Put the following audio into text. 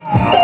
you